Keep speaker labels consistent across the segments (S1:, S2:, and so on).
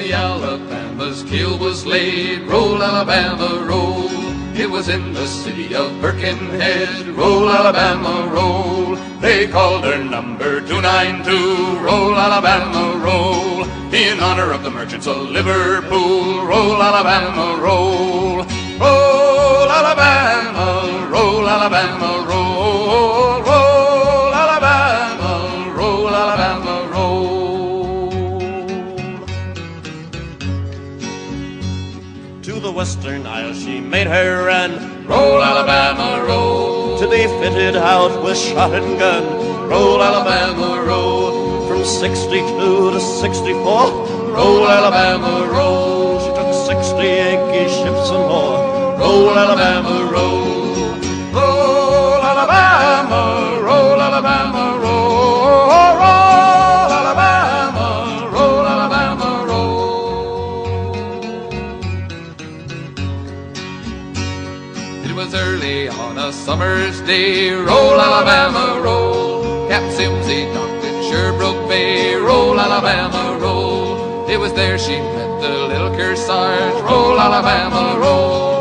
S1: Alabama's keel was laid. Roll, Alabama, roll. It was in the city of Birkenhead. Roll, Alabama, roll. They called her number 292. Roll, Alabama, roll. In honor of the merchants of Liverpool. Roll, Alabama. Roll,
S2: the Western Isles she made her run.
S1: Roll, Alabama, roll.
S2: To be fitted out with shot and gun.
S1: Roll, Alabama, roll.
S2: From 62 to 64.
S1: Roll, Alabama, roll. It was early on a summer's day. Roll, Alabama, roll. Cap Semmes he docked in Cherbourg Bay. Roll, Alabama, roll. It was there she met the little Kearsarge. Roll, Alabama, roll.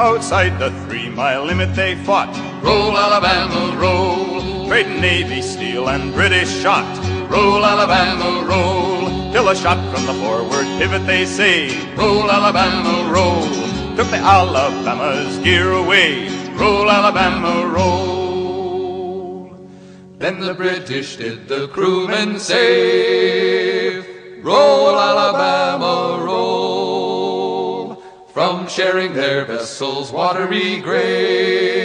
S3: Outside the three mile limit they fought.
S1: Roll, Alabama, roll.
S3: Trading Navy steel and British shot.
S1: Roll, Alabama, roll.
S3: Till a shot from the forward pivot they say.
S1: Roll, Alabama, roll.
S3: Took the Alabama's gear away.
S1: Roll, Alabama, roll. Then the British did the crewmen save. Roll, Alabama, sharing their vessel's watery grave.